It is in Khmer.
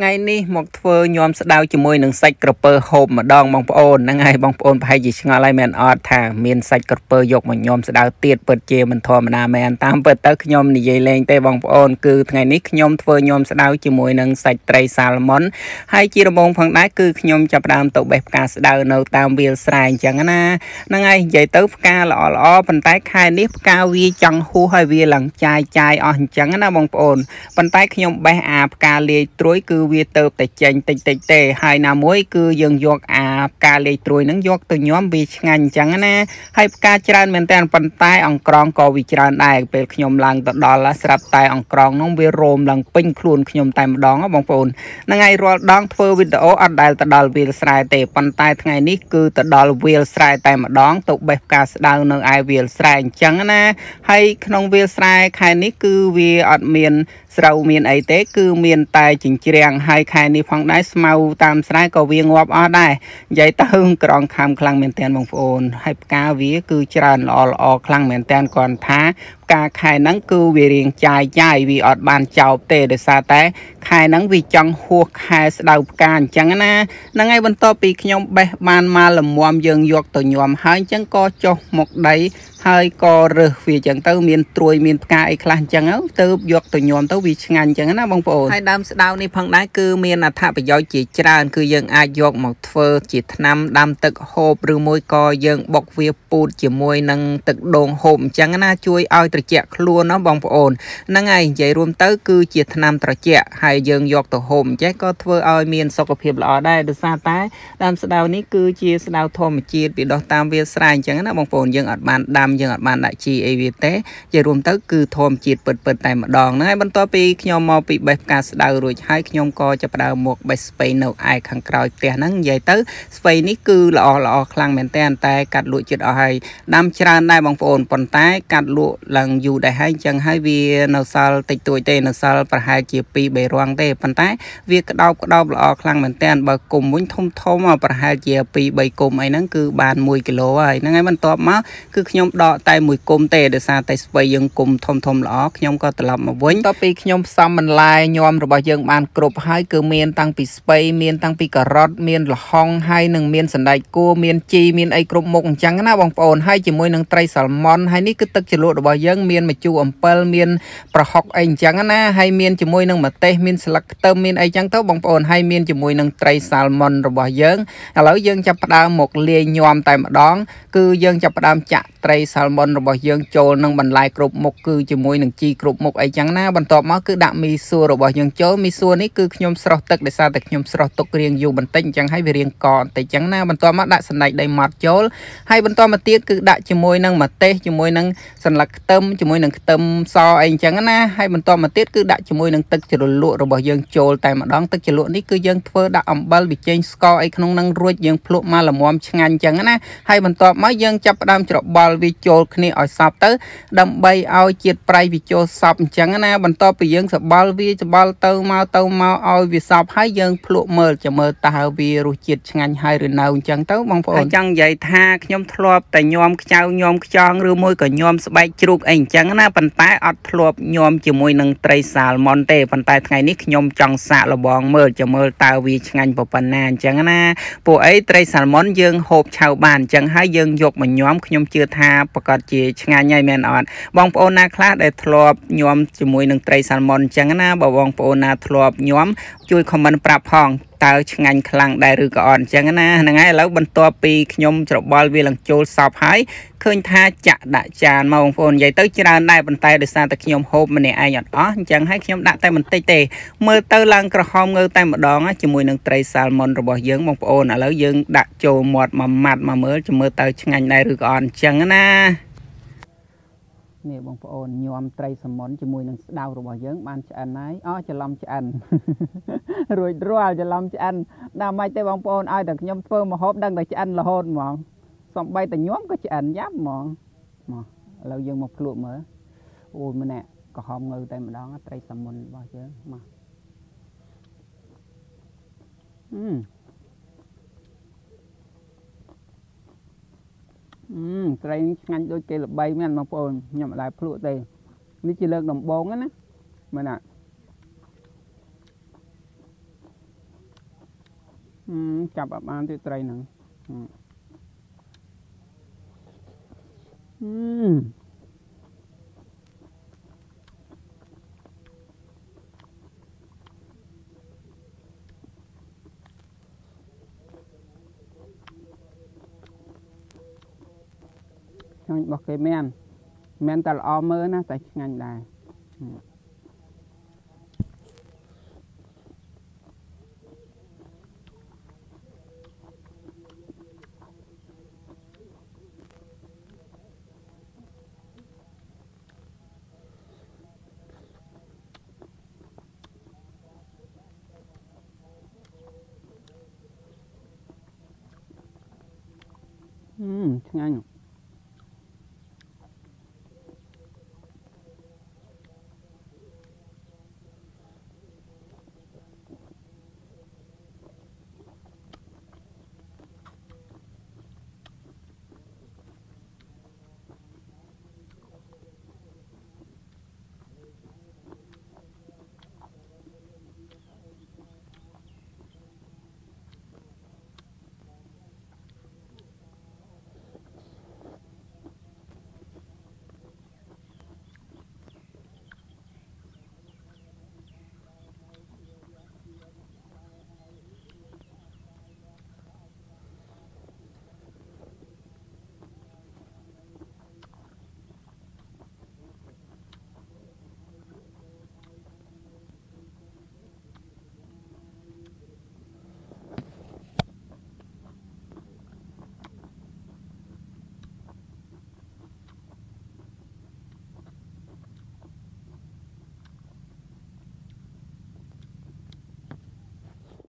ថ្ងៃនេះមកធ្វើញោមស្ដៅជាមួយនឹងសាច់ក្រពើហូបម្ដងបងប្អូនហ្នឹងហើយបងប្អូនប្រហែលជាឆ្ងល់ហើយមែនអត់ថាមានសាច់ក្រពើយកមកញោមស្ដៅទៀតពិតជាមិនធម្មតាមែនតាមពិតទៅខ្ញុំនិយាយលេងទេបងប្អូនគឺថ្ងៃនេះខ្ញុំធ្វើញោមស្ដៅជាមួយនឹងសាច់ត្រីសាល់ម៉ុនហើយជារបងផងដែរគឺខ្ញុំចាប់ផ្ដើមទៅបេះផ្កាស្ដៅនៅតាមវាលស្រែអញ្ចឹងណាហ្នឹងហើយនិយាយទៅផ្កាល្អល្អប៉ុន្តែខែនេះផ្កាវាចង់ហួសហើយវាឡើងចាយចាយអស់អញ្ចឹងណាបងប្អូនប៉ុន្តែខ្ញុំបេះអាផ្កាលាយត្រួយគឺវាទៅតែចេញតិចតិចទេហើយណាមួយគឺយើងយកអាផ្កាលេខត្រួយហ្នឹងយកទៅញោមវាឆ្ងាញ់អញ្ចឹងណាហើយផ្កាច្រើនមែនតើប៉ុន្តែអង្ក្រងក៏វាច្រើនដែរពេលខ្ញុំឡើងទៅដល់ស្រាប់តែអង្ក្រងហ្នឹងវារោមឡើងពេញខ្លួនខ្ញុំតែម្ដងបងប្អូនហ្នឹងហើយរាល់ដងធ្វើវីដេអូអត់ដែលទៅដល់វាលស្រែទេប៉ុន្តែថ្ងៃនេះគឺទៅដល់វាលស្រែតែម្ដងទៅបេះផ្កាស្ដៅនៅឯវាលស្រែអញ្ចឹងណាហើយក្នុងវាលស្រែខែនេះគឺវាអត់មានស្រូវមានអីទេ គឺមានតែចិញ្ច្រាំងហើយខែនេះផងដែរស្មៅតាមស្រែក៏វាងាប់អស់ដែរនិយាយទៅក្រងខំខ្លាំងមែនតើបងប្អូនហើយផ្កាវាគឺច្រើនល្អល្អខ្លាំងមែនតើគាត់ថា ផ្កាខែហ្នឹងគឺវារៀងចាយចាយវាអត់បានចោបទេដោយសារតែ ខែហ្នឹងវាចង់ហួសខែស្ដៅផ្កាអញ្ចឹងណាហ្នឹងហើយបន្ទាប់ពីខ្ញុំបេះបានមកលំមយើងយកទៅញោមហើយអញ្ចឹងក៏ចុះមកដីហើយក៏រើសវាចឹងទៅមានត្រួយមានផ្កាអីខ្លះចឹងទៅយកទៅញោមទៅវាឆ្ងាញ់ចឹងណាបងប្អូនហើយដើមស្ដៅនេះផងដែរគឺមានអត្ថប្រយោជន៍ជាច្រើនគឺយើងអាចយកមកធ្វើជាថ្នាំដាំទឹកហូបឬមួយក៏យើងបុកវាពូតជាមួយនឹងទឹកដូងហូបអញ្ចឹងណាជួយឲ្យត្រជាក់ខ្លួនណាបងប្អូនហ្នឹងហើយនិយាយរួមទៅគឺជាថ្នាំត្រជាក់ហើយយើងយកទៅហូបអញ្ចេះក៏ធ្វើឲ្យមានសុខភាពល្អដែរដោយសារតែដើមស្ដៅនេះគឺជាស្ដៅធម្មជាតិពីដោះតាមវាលស្រែអញ្ចឹងណាបងប្អូនយើងអត់បានដាំយើងអត់បានដាក់ជីអីវាទេជារួមទៅគឺធម្មជាតិពិតពិតតែម្ដងហ្នឹងហើយបន្ទាប់ពីខ្ញុំមកពីបេះផ្កាស្ដៅរួចហើយខ្ញុំក៏ចាប់ផ្ដើមមកបេះស្ពៃនៅឯខាងក្រោយផ្ទះហ្នឹងនិយាយទៅស្ពៃនេះគឺល្អល្អខ្លាំងមែនតើតែកាត់លក់ចិត្តអស់ហើយដាំច្រើនដែរបងប្អូនប៉ុន្តែកាត់លក់ឡើងយូរដែរហើយអញ្ចឹងហើយវានៅសល់តិចតួចទេនៅសល់ប្រហែលជា2 3រាំងទេប៉ុន្តែវាក្តោបក្តោបល្អខ្លាំងមែនតើបើគុំវិញធំធំប្រហែលជា2 3គុំអីហ្នឹងគឺបាន1គីឡូហើយហ្នឹងហើយបន្ទាប់មកគឺខ្ញុំដកតែមួយគុំទេដោយសារតែស្ពៃយើងគុំធំធំល្អខ្ញុំក៏ត្រឡប់មកវិញតពីខ្ញុំផ្សំបន្លែញោមរបស់យើងបានគ្រប់ហើយគឺមានតាំងពីស្ពៃមានតាំងពីការ៉ុតមានល្ហុងហើយនឹងមានសណ្តែកគួរមានជីមានអីគ្រប់មុខអញ្ចឹងណាបងប្អូនហើយជាមួយនឹងត្រីសាល់ម៉ន់ហើយនេះគឺទឹកជ្រលក់របស់យើងមានម្ជូរអំពិលមានប្រហុកអីអញ្ចឹងណាហើយមានជាមួយនឹងម្ទេសមានស្លឹកខ្ទឹមមានអីចឹងទៅបងប្អូនហើយមានជាមួយនឹងត្រីសាល់ម៉ុនរបស់យើងឥឡូវយើងចាប់ផ្ដើមមកលាយញោមតែម្ដង គឺយើងចាប់ផ្ដើមចាក់ត្រីសាល់ម៉ុនរបស់យើងចូលនឹងបន្លែគ្រប់មុខគឺជាមួយនឹងជីគ្រប់មុខអីចឹងណាបន្ទាប់មកគឺដាក់មីសួររបស់យើងចូលមីសួរនេះគឺខ្ញុំស្រោះទឹកដោយសារតែខ្ញុំស្រោះទុករៀងយូរបន្តិចអញ្ចឹងហើយវារៀងកបន្តិចចឹងណាបន្ទាប់មកដាក់សណ្តែកដីម៉ត់ចូលហើយបន្តមកទៀតគឺដាក់ជាមួយនឹងម្ទេសជាមួយនឹងសន្លឹកខ្ទឹមជាមួយនឹងខ្ទឹមសអីអញ្ចឹងណាហើយបន្តមកទៀតគឺដាក់ជាមួយនឹងទឹកជ្រលក់របស់យើងចូលតែម្ដងទឹកជ្រលក់នេះគឺយើងធ្វើដាក់អំបិលប៊ីចេងស្ករអីក្នុងនឹងរួចយើងភ្លក់មកល្មមឆ្ងាញ់អញ្ចឹងណាហើយបន្ទាប់មកយើងចាប់ផ្ដើមច្របល់វាចូលគ្នាឲ្យសព្វទៅ ដើម្បីឲ្យជាតិប្រៃវាចូលសព្វអញ្ចឹងណាបន្ទាប់ពីយើងសបល់វាសបល់ទៅមកទៅមកឲ្យវាសព្វហើយយើងភ្លក់មើលចាំមើលតើវារសជាតិឆ្ងាញ់ហើយឬនៅអញ្ចឹងទៅបងប្អូនចង់និយាយថាខ្ញុំធ្លាប់តែញោមខ្ចៅញោមខ្ចង់ឬមួយក៏ញោមស្បែកជ្រូកអីអញ្ចឹងណាប៉ុន្តែអត់ធ្លាប់ញោមជាមួយនឹងត្រីសាល់ម៉ុនទេប៉ុន្តែថ្ងៃនេះខ្ញុំចង់សាកល្បងមើលចាំមើលតើវាឆ្ងាញ់ប៉ុណ្ណាអញ្ចឹងណាពួកអីត្រីសាល់ម៉ុនយើងហូបឆៅបានអញ្ចឹងហើយយើងយកមកញោមខ្ញុំជឿថាប្រកាសជាឆ្ងាញ់ហើយមែនអត់បងប្អូនណាខ្លះដែលធ្លាប់ញោមជាមួយនឹងត្រីសាល់ម៉ុនអញ្ចឹងណាបើបងប្អូនណាធ្លាប់ញោមជួយខមមិនប្រាប់ផង តើឆ្ងាញ់ខ្លាំងដែរឬក៏អត់អញ្ចឹងណាហ្នឹងហើយឥឡូវបន្ទាប់ពីខ្ញុំច្របល់វាឡើងចូលសពហើយឃើញថាចាក់ដាក់ចានមកបងប្អូននិយាយទៅច្រើនដែរប៉ុន្តែដោយសារតែខ្ញុំហូបម្នាក់ឯងអត់អស់អញ្ចឹងហើយខ្ញុំដាក់តែបន្តិចទេមើលទៅឡើងក្រហមងើតែម្ដងជាមួយនឹងត្រីសាល់ម៉ុនរបស់យើងបងប្អូនឥឡូវយើងដាក់ចូលមាត់មួយម៉ាត់មកមើលចាំមើលទៅឆ្ងាញ់ដែរឬក៏អត់អញ្ចឹងណា នេះបងប្អូនញោមត្រីសមុនជាមួយនឹងស្ដៅរបស់យើងបានឆ្អិនហើយអស់ច្រឡំឆ្អិនរួចរាល់ច្រឡំឆ្អិនដល់មិនទេបងប្អូនឲ្យតែខ្ញុំធ្វើមហូបដឹងតែឆ្អិនរហូតហ្មងសំបីតែញោមក៏ឆ្អិនយ៉ាប់ហ្មងមកឥឡូវយើងមកភ្លក់មើលអូយម្នាក់ក្រហមងើតែម្ដងត្រីសមុនរបស់យើងមកអឺ ត្រីឆ្ងាញ់ដូចគេល្បីមែនបងប្អូនខ្ញុំមិនដែលភ្លក់ទេនេះជាលើកដំបូងណាមែនអត់ចាប់អត់បានទេត្រីហ្នឹងអឺ ឆ្ងាញ់របស់គេមែនមែនតែល្អមើលណាតែឆ្ងាញ់ដែរហឹម Ừ, ឆ្ងាញ់